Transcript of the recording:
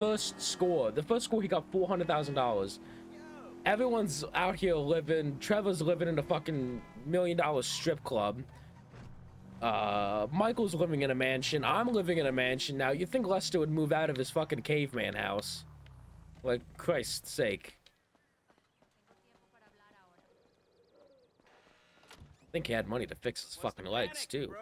first score. The first score he got four hundred thousand dollars. Everyone's out here living. Trevor's living in a fucking million dollar strip club. Uh, Michael's living in a mansion. I'm living in a mansion now. You think Lester would move out of his fucking caveman house? Like Christ's sake. I think he had money to fix his fucking legs too.